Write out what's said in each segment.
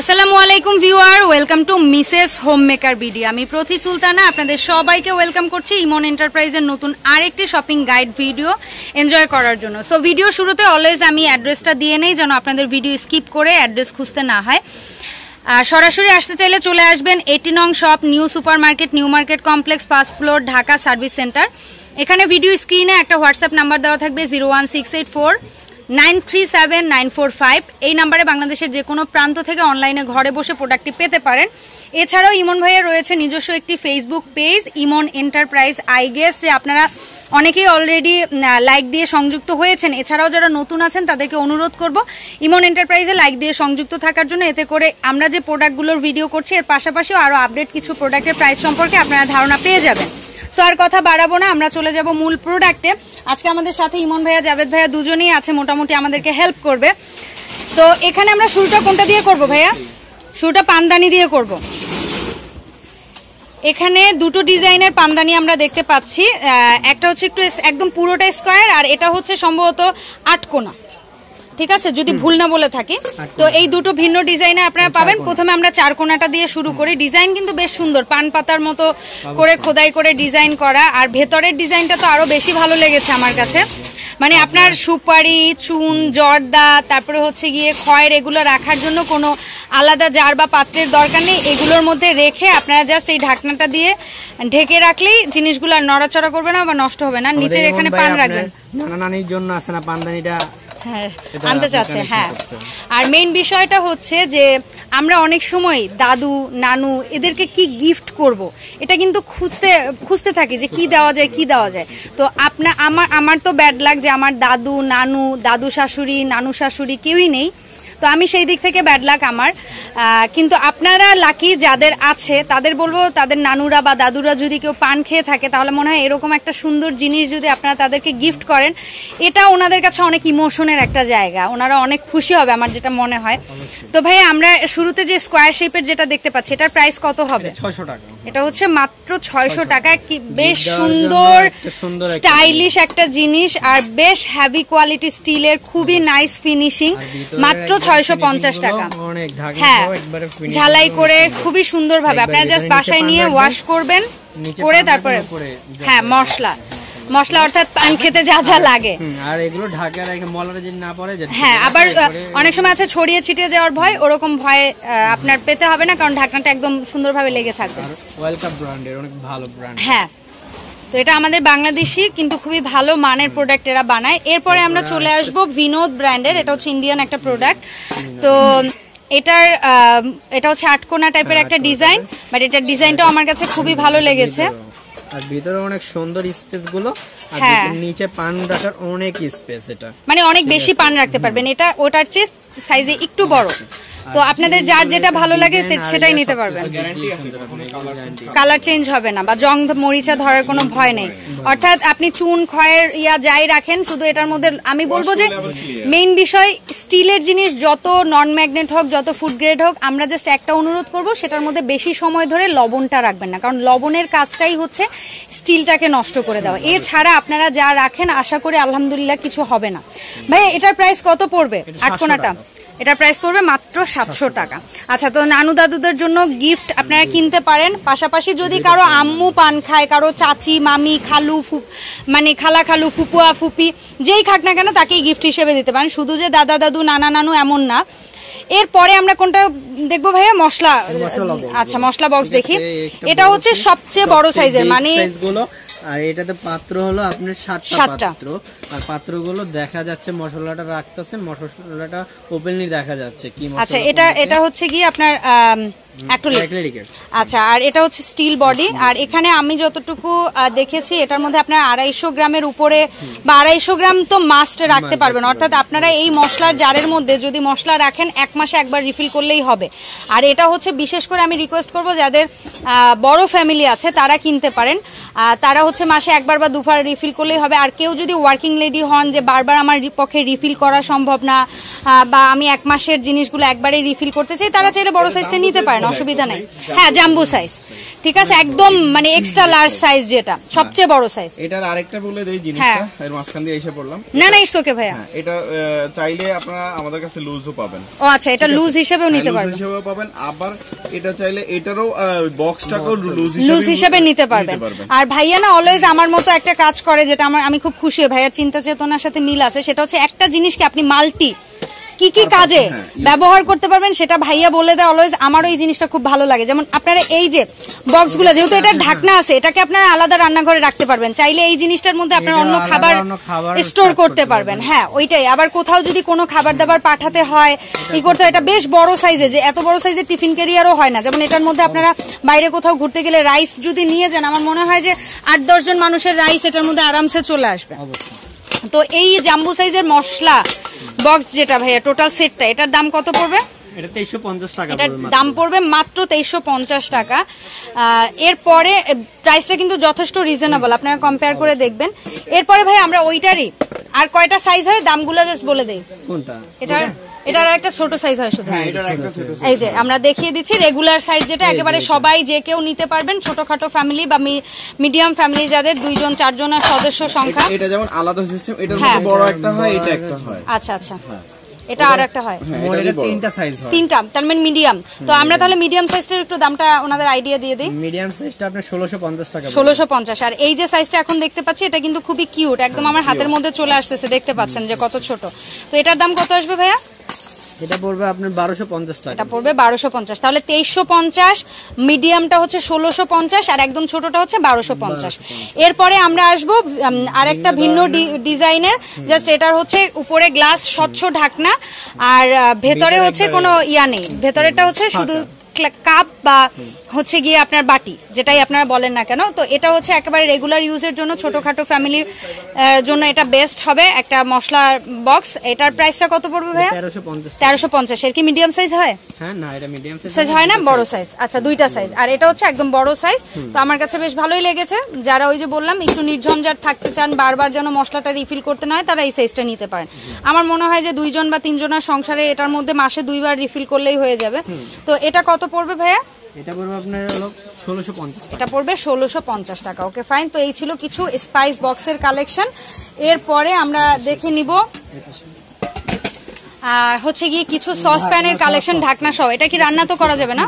আসসালামু আলাইকুম viewer, welcome to Mrs home maker BD. আমি প্রতি সুলতানা, আপনাদের সবাইকে ওয়েলকাম করছি ইমন এন্টারপ্রাইজের নতুন আরেকটি শপিং গাইড ভিডিও এনজয় করার জন্য। সো ভিডিও শুরুতে অলওয়েজ আমি অ্যাড্রেসটা দিয়ে নেই, যেন আপনাদের ভিডিও স্কিপ করে অ্যাড্রেস খুঁজতে না হয়। সরাসরি আসতে চাইলে চলে আসবেন এটি নং shop new super market new market complex first floor Dhaka service centre এখানে ভিডিও স্ক্রিনে একটা হোয়াটসঅ্যাপ নাম্বার দেওয়া থাকবে zero one six eight four nine three seven nine four five. এই নাম্বারে বাংলাদেশের যে কোনো প্রান্ত থেকে অনলাইনে ঘরে বসে প্রোডাক্টটি পেতে পারেন। এছাড়াও ইমন ভাইয়ের রয়েছে নিজস্ব একটি Facebook page Emon enterprise I guess যে আপনারা অনেকেই অলরেডি লাইক দিয়ে সংযুক্ত হয়েছেন। এছাড়াও যারা নতুন আছেন, তাদেরকে অনুরোধ করব ইমন এন্টারপ্রাইজে লাইক দিয়ে সংযুক্ত থাকার জন্য। এতে করে আমরা যে প্রোডাক্টগুলোর ভিডিও করছি, এর পাশাপাশিও আরও আপডেট কিছু প্রোডাক্টের প্রাইস সম্পর্কে আপনারা ধারণা পেয়ে যাবেন। সো আর কথা বাড়াবো না, আমরা চলে যাব মূল প্রোডাক্টে আজকে আমাদের সাথে ইমন ভাইয়া, জাভেদ ভাইয়া দুজনেই আছে, মোটামুটি আমাদেরকে হেল্প করবে। তো এখানে আমরা শুরুটা কোনটা দিয়ে করব ভাইয়া? শুরুটা পানদানি দিয়ে করব। এখানে দুটো ডিজাইনের পানদানি আমরা দেখতে পাচ্ছি। একটা হচ্ছে একটু একদম পুরোটা স্কোয়ার আর এটা হচ্ছে সম্ভবত আটকোনা। ঠিক আছে? যদি ভুল না বলে থাকি। তো এই দুটো ভিন্ন ডিজাইনে আপনারা পাবেন। প্রথমে আমরা চার কোনাটা দিয়ে শুরু করি। ডিজাইন কিন্তু বেশ সুন্দর। পান পাতার মতো করে খোদাই করে ডিজাইন করা। আর ভেতরের ডিজাইনটা তো আরও বেশি ভালো লেগেছে আমার কাছে। মানে আপনার সুপারি চুন জর্দা তারপরে হচ্ছে গিয়ে খয়ের এগুলো রাখার জন্য কোনো আলাদা জার বা পাত্রের দরকার নেই। এগুলোর মধ্যে রেখে আপনারা জাস্ট এই ঢাকনাটা দিয়ে ঢেকে রাখলেই জিনিসগুলো আর নড়াচড়া করবে না বা নষ্ট হবে না। নিচের এখানে পান রাখবেন। নানা নানির জন্য আছে না পানদানিটা আনতে আপনি চাচ্ছে হ্যাঁ। আর মেইন বিষয়টা হচ্ছে যে আমরা অনেক সময় দাদু নানু এদেরকে কি গিফট করব এটা কিন্তু খুঁজতে খুঁজতে থাকি যে কি দেওয়া যায় কি দেওয়া যায়। তো আপনার আমার আমার তো ব্যাড লাগ যে আমার দাদু নানু দাদু শাশুড়ি নানু শাশুড়ি কেউই নেই। তো আমি সেই দিক থেকে ব্যাড লাক আমার। কিন্তু আপনারা লাকি যাদের আছে, তাদের বলব তাদের নানুরা বা দাদুরা যদি কেউ পান খেয়ে থাকে, তাহলে মনে হয় এরকম একটা সুন্দর জিনিস যদি আপনারা তাদেরকে গিফট করেন, এটা ওনাদের কাছে অনেক ইমোশনের একটা জায়গা। ওনারা অনেক খুশি হবে আমার যেটা মনে হয়। তো ভাই, আমরা শুরুতে যে স্কোয়ার শেপের যেটা দেখতে পাচ্ছি, এটার প্রাইস কত হবে? ছয়শো টাকা। এটা হচ্ছে মাত্র ছয়শো টাকা কি বেশ সুন্দর স্টাইলিশ একটা জিনিস। আর বেশ হ্যাভি কোয়ালিটি স্টিলের খুবই নাইস ফিনিশিং মাত্র ছয়শো পঞ্চাশ টাকা। হ্যাঁ ঝালাই করে খুবই সুন্দর ভাবে আপনারা জাস্ট বাসায় নিয়ে ওয়াশ করবেন করে তারপরে হ্যাঁ মশলা। মশলা অর্থাৎ পান খেতে যা যা লাগে। আর এগুলো ঢাকা রেখে মলারে যদি না পড়ে হ্যাঁ আবার অনেক সময় আছে ছড়িয়ে ছিটিয়ে যাওয়ার ভয় ওরকম ভয় আপনার পেতে হবে না কারণ ঢাকনাটা একদম সুন্দরভাবে লেগে থাকবে। ওয়েলকাম ব্র্যান্ডের অনেক ভালো ব্র্যান্ড। হ্যাঁ তো এটা আমাদের বাংলাদেশি কিন্তু খুবই ভালো মানের প্রোডাক্ট এরা বানায়। এরপরে আমরা চলে আসব বিনোদ ব্র্যান্ডের এটা হচ্ছে ইন্ডিয়ান একটা প্রোডাক্ট তো এটার এটা হচ্ছে আটকোনা টাইপের একটা ডিজাইন বাট এটার ডিজাইনটাও আমার কাছে খুবই ভালো লেগেছে। আর ভিতরে অনেক সুন্দর স্পেসগুলো আর হ্যাঁ। নিচে পান রাখার অনেক স্পেস এটা। মানে অনেক বেশি পান রাখতে পারবেন। এটা ওটার চেয়ে সাইজে একটু বড়। তো আপনাদের যার যেটা ভালো লাগে সেটাই নিতে পারবেন। কালার চেঞ্জ হবে। না বা জং মরিচা ধরার কোনো ভয় নেই। অর্থাৎ আপনি চুন ক্ষয়ের ইয়া যাই রাখেন শুধু এটার মধ্যে আমি বলব যে মেইন বিষয় স্টিলের জিনিস যত নন ম্যাগনেট হোক যত ফুড গ্রেড হোক আমরা জাস্ট একটা অনুরোধ করব সেটার মধ্যে বেশি সময় ধরে লবণটা রাখবেন না। কারণ লবণের কাজটাই হচ্ছে স্টিলটাকে নষ্ট করে দেওয়া। এছাড়া আপনারা যা রাখেন আশা করি আলহামদুলিল্লাহ কিছু হবে না। ভাই এটার প্রাইস কত পড়বে? এটা 700 আটকোনাটা এটার প্রাইস পড়বে মাত্র সাতশো টাকা। আচ্ছা তো নানু দাদুদের জন্য গিফট আপনারা কিনতে পারেন। পাশাপাশি যদি কারও আম্মু পান খায় কারও চাচি মামি খালু মানে খালা খালু ফুপুয়া ফুপি যেই খাক না কেন তাকেই গিফট হিসেবে দিতে পারেন। শুধু যে দাদা দাদু নানা নানু এমন না। এরপরে আমরা কোনটা দেখব ভাইয়া? মশলা আচ্ছা মশলা বক্স দেখি। এটা হচ্ছে সবচেয়ে বড় সাইজের মানে আর এটাতে পাত্র হলো আপনার সাতটা। পাত্র। আর পাত্রগুলো দেখা যাচ্ছে মশলাটা রাখতেছেন মশলাটা ওপেনলি দেখা যাচ্ছে কি আচ্ছা এটা এটা হচ্ছে কি আপনার আচ্ছা আর এটা হচ্ছে স্টিল বডি আর এখানে আমি যতটুকু দেখেছি এটার মধ্যে আপনার আড়াইশো গ্রামের উপরে বা আড়াইশো গ্রাম তো মাস্ট রাখতে পারবেন। অর্থাৎ আপনারা এই মশলার জারের মধ্যে যদি মশলা রাখেন এক মাসে একবার রিফিল করলেই হবে। আর এটা হচ্ছে বিশেষ করে আমি রিকোয়েস্ট করব যাদের বড় ফ্যামিলি আছে তারা কিনতে পারেন। তারা হচ্ছে মাসে একবার বা দুবার রিফিল করলেই হবে। আর কেউ যদি ওয়ার্কিং লেডি হন যে বারবার আমার পক্ষে রিফিল করা সম্ভব না বা আমি এক মাসের জিনিসগুলো একবারে রিফিল করতে চাই তারা চাইলে বড় সাইজটা নিতে পারেন অসুবিধা নেই। হ্যাঁ জাম্বু সাইজ ঠিক আছে একদম মানে এক্সট্রা লার্জ সাইজ যেটা সবচেয়ে বড় সাইজ এটার আরেকটা বলে দেই হ্যাঁ। জিনিসটা এর মাঝখান দিয়ে এসে পড়লাম। না না ইটস ওকে ভাইয়া। হ্যাঁ এটা চাইলে আপনারা আমাদের কাছে লুজও পাবেন। ও আচ্ছা এটা লুজ হিসেবেও নিতে হ্যাঁ, লুজ হিসেবেও পাবেন। আবার এটা চাইলে এটারও বক্সটাকেও লুজ লুজ হিসেবে নিতে পারবেন। আর ভাইয়া না অলওয়েজ আমার মতো একটা কাজ করে যেটা আমার আমি খুব খুশি ভাইয়ার চিন্তা চেতনার সাথে মিল আছে। সেটা হচ্ছে একটা জিনিসকে আপনি মাল্টি কি কি কাজে হ্যাঁ, ব্যবহার করতে পারবেন সেটা ভাইয়া বলে দেয় অলওয়েজ আমারও এই জিনিসটা খুব ভালো লাগে। যেমন আপনারা এই যে বক্সগুলো যেহেতু এটা ঢাকনা আছে এটাকে আপনারা আলাদা রান্নাঘরে রাখতে পারবেন। চাইলে এই জিনিসটার মধ্যে আপনারা অন্য খাবার স্টোর করতে করতে পারবেন। হ্যাঁ ওইটাই। আবার কোথাও যদি কোনো খাবার দাবার পাঠাতে হয় কি করতে হয় এটা বেশ বড় সাইজে যে এত বড় সাইজের টিফিন ক্যারিয়ারও হয় না। যেমন এটার মধ্যে আপনারা বাইরে কোথাও ঘুরতে গেলে রাইস যদি নিয়ে যান আমার মনে হয় যে আট দশজন মানুষের রাইস এটার মধ্যে আরামসে চলে আসবে। তো এই জাম্বু সাইজের মশলা বক্স যেটা ভাইয়া টোটাল সেটটা এটার দাম কত পড়বে? এটা এটার দাম পড়বে মাত্র তেইশশো পঞ্চাশ টাকা। এরপরে প্রাইসটা কিন্তু যথেষ্ট রিজনেবল আপনারা কম্পেয়ার করে দেখবেন। এরপরে ভাই আমরা ওইটারই আর কয়টা সাইজ হয়? দামগুলো জাস্ট বলে দেই। কোনটা? এটার এটার একটা ছোট সাইজ হয় শুধু। হ্যাঁ এটার একটা ছোট এই যে আমরা দেখিয়ে দিচ্ছি রেগুলার সাইজ যেটা একেবারে সবাই যে কেউ নিতে পারবেন ছোটখাটো ফ্যামিলি বা মিডিয়াম ফ্যামিলি যাদের দুইজন চারজনের সদস্য সংখ্যা। এটা যেমন আলাদা সিস্টেম এটার হ্যাঁ। বড় একটা হয় এটা একটা হয়। আচ্ছা আচ্ছা। এটা আর একটা হয়। হ্যাঁ এটা। তিনটা সাইজ হয়। তিনটা তার মানে মিডিয়াম তো আমরা তাহলে মিডিয়াম সাইজটার একটু দামটা ওনাদের আইডিয়া দিয়ে দিই। মিডিয়াম সাইজটা আপনার ষোলোশো পঞ্চাশ টাকা পড়বে। ষোলোশো পঞ্চাশ। আর এই যে সাইজটা এখন দেখতে পাচ্ছি এটা কিন্তু খুবই কিউট একদম আমার হাতের মধ্যে চলে আসতেছে দেখতে পাচ্ছেন যে কত ছোট। তো এটার দাম কত আসবে ভাইয়া? এটা পড়বে আপনার বারোশো পঞ্চাশ টাকা। এটা পড়বে বারোশো পঞ্চাশ। তাহলে তেইশশো পঞ্চাশ মিডিয়ামটা হচ্ছে ষোলোশো পঞ্চাশ আর একদম ছোটটা হচ্ছে বারোশো পঞ্চাশ। এরপরে আমরা আসব আর আরেকটা ভিন্ন ডিজাইনের। জাস্ট এটার হচ্ছে উপরে গ্লাস স্বচ্ছ ঢাকনা আর ভেতরে হচ্ছে কোনো ইয়া নেই। ভেতরেটা হচ্ছে শুধু কাপ বা হচ্ছে গিয়ে আপনার বাটি যেটাই আপনারা বলেন না কেন তো এটা হচ্ছে একেবারে রেগুলার ইউজের জন্য ছোটখাটো ফ্যামিলির জন্য এটা বেস্ট হবে। একটা মশলা বক্স এটার প্রাইসটা কত পড়বে ভাইয়া? তেরোশো পঞ্চাশ এর কি মিডিয়াম সাইজ হয়? হ্যাঁ না এটা মিডিয়াম সাইজ হয় না বড় সাইজ আচ্ছা দুইটা সাইজ আর এটা হচ্ছে একদম বড় সাইজ তো আমার কাছে বেশ ভালোই লেগেছে। যারা ওই যে বললাম একটু নির্ঝঞ্ঝাট থাকতে চান বারবার যেন মশলাটা রিফিল করতে না হয় তারা এই সাইজটা নিতে পারেন। আমার মনে হয় যে দুইজন বা তিনজনের সংসারে এটার মধ্যে মাসে দুইবার রিফিল করলেই হয়ে যাবে। তো এটা কত পড়বে ভাইয়া? এটা পড়বে আপনার হলো ষোলোশো পঞ্চাশ টাকা। এটা পড়বে ষোলোশো পঞ্চাশ টাকা। ওকে ফাইন তো এই ছিল কিছু স্পাইস বক্সের কালেকশন এরপরে আমরা দেখে নিব। আর হচ্ছে গিয়ে কিছু সস প্যানের কালেকশন ঢাকনা সহ। এটা কি রান্না তো করা যাবে না?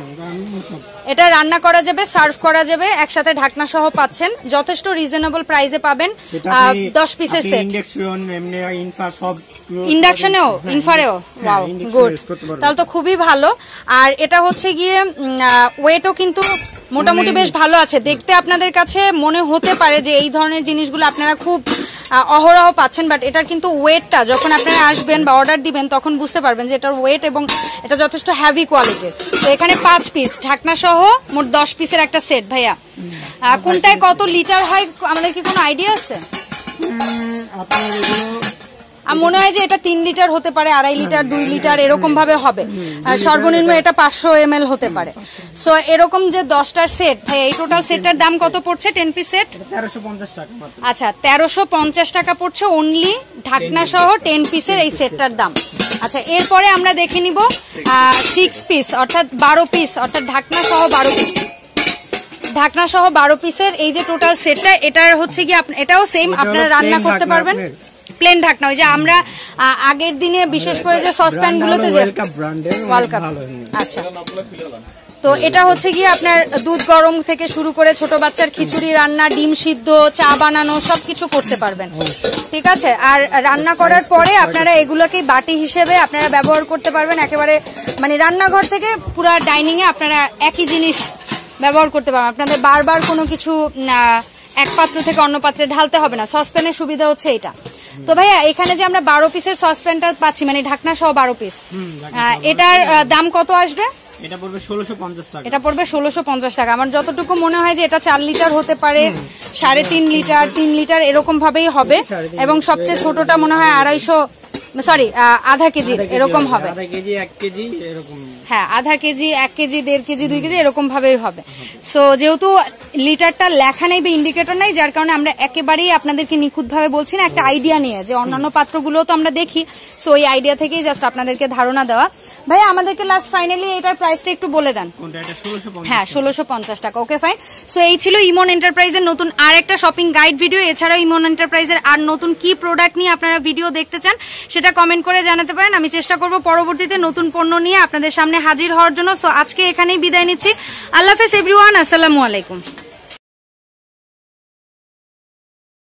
এটা রান্না করা যাবে সার্ভ করা যাবে একসাথে ঢাকনা সহ পাচ্ছেন। যথেষ্ট রিজনেবল প্রাইসে পাবেন দশ পিসের সেট এমনি ইনফা সব ইন্ডাকশনেও হ্যাঁ, ইনফারেও? হ্যাঁ, ওয়াও গুড। তাহলে তো খুবই ভালো। আর এটা হচ্ছে গিয়ে ওয়েটও কিন্তু মোটামুটি মানে- বেশ ভালো আছে। দেখতে আপনাদের কাছে মনে হতে পারে যে এই ধরনের জিনিসগুলো আপনারা খুব অহরহ পাচ্ছেন বাট এটার কিন্তু ওয়েটটা যখন আপনারা আসবেন বা অর্ডার দিবেন তখন বুঝতে পারবেন যে এটার ওয়েট এবং এটা যথেষ্ট হ্যাভি কোয়ালিটির তো এখানে পাঁচ পিস ঢাকনা সহ মোট দশ পিসের একটা সেট ভাইয়া। কোনটায় কত লিটার হয়, আমাদের কি কোনো আইডিয়া আছে? আপনার আমার মনে হয় যে এটা তিন লিটার হতে পারে আড়াই লিটার দুই লিটার এরকম ভাবে হবে। আর সর্বনিম্ন এটা পাঁচশো এম হতে পারে। সো এরকম যে দশটার সেট ভাই এই টোটাল সেটটার দাম কত পড়ছে? টেন পিস সেট তেরোশো পঞ্চাশ টাকা আচ্ছা তেরোশো পঞ্চাশ টাকা পড়ছে অনলি ঢাকনা সহ টেন পিসের এই সেটটার দাম। আচ্ছা এরপরে আমরা দেখে নিব সিক্স পিস অর্থাৎ বারো পিস অর্থাৎ ঢাকনা সহ বারো পিস ঢাকনা সহ বারো পিসের এই যে টোটাল সেটটা এটার হচ্ছে কি এটাও সেম আপনারা রান্না করতে পারবেন। প্লেন ঢাকনা ওই যে আমরা আগের দিনে বিশেষ করে যে সসপ্যান গুলোতে যে। আচ্ছা। তো এটা হচ্ছে গিয়ে আপনার দুধ গরম থেকে শুরু করে ছোট বাচ্চার খিচুড়ি রান্না ডিম সিদ্ধ চা বানানো সবকিছু করতে পারবেন। ঠিক আছে? আর রান্না করার পরে আপনারা এগুলোকে বাটি হিসেবে আপনারা ব্যবহার করতে পারবেন। একেবারে মানে রান্নাঘর থেকে পুরো ডাইনিং এ আপনারা একই জিনিস ব্যবহার করতে পারবেন। আপনাদের বারবার কোনো কিছু এক পাত্র থেকে অন্য পাত্রে ঢালতে হবে না। সসপ্যানের সুবিধা হচ্ছে এটা। তো ভাইয়া এখানে যে আমরা বারো পিসের সসপ্যানটা পাচ্ছি মানে ঢাকনা সহ বারো পিস এটার দাম কত আসবে? এটা পড়বে ষোলোশো পঞ্চাশ টাকা। এটা পড়বে ষোলোশো পঞ্চাশ টাকা। আমার যতটুকু মনে হয় যে এটা চার লিটার হতে পারে সাড়ে তিন লিটার তিন লিটার এরকম ভাবেই হবে। এবং সবচেয়ে ছোটটা মনে হয় আড়াইশো সরি আধা কেজি এরকম হবে। আধা কেজি এক কেজি এরকম। হ্যাঁ আধা কেজি এক কেজি দেড় কেজি দুই কেজি এরকম ভাবেই হবে। সো যেহেতু লিটারটা লেখা নেই বা ইন্ডিকেটর নাই যার কারণে আমরা একেবারেই আপনাদেরকে নিখুঁত ভাবে বলছি না একটা আইডিয়া নিয়ে যে অন্যান্য পাত্রগুলো তো আমরা দেখি। সো ওই আইডিয়া থেকেই জাস্ট আপনাদেরকে ধারণা দেওয়া। ভাই আমাদেরকে লাস্ট ফাইনালি এটার প্রাইসটা একটু বলে দেন। হ্যাঁ ষোলোশো পঞ্চাশ টাকা ওকে ফাইন সো এই ছিল ইমন এন্টারপ্রাইজের নতুন আর একটা শপিং গাইড ভিডিও এছাড়াও ইমন এন্টারপ্রাইজের আর নতুন কি প্রোডাক্ট নিয়ে আপনারা ভিডিও দেখতে চান সেটা কমেন্ট করে জানাতে পারেন। আমি চেষ্টা করব পরবর্তীতে নতুন পণ্য নিয়ে আপনাদের সামনে হাজির হওয়ার জন্য। সো আজকে এখানেই বিদায় নিচ্ছি। আল্লাহ হাফেজ এভরিওয়ান আসসালামু আলাইকুম।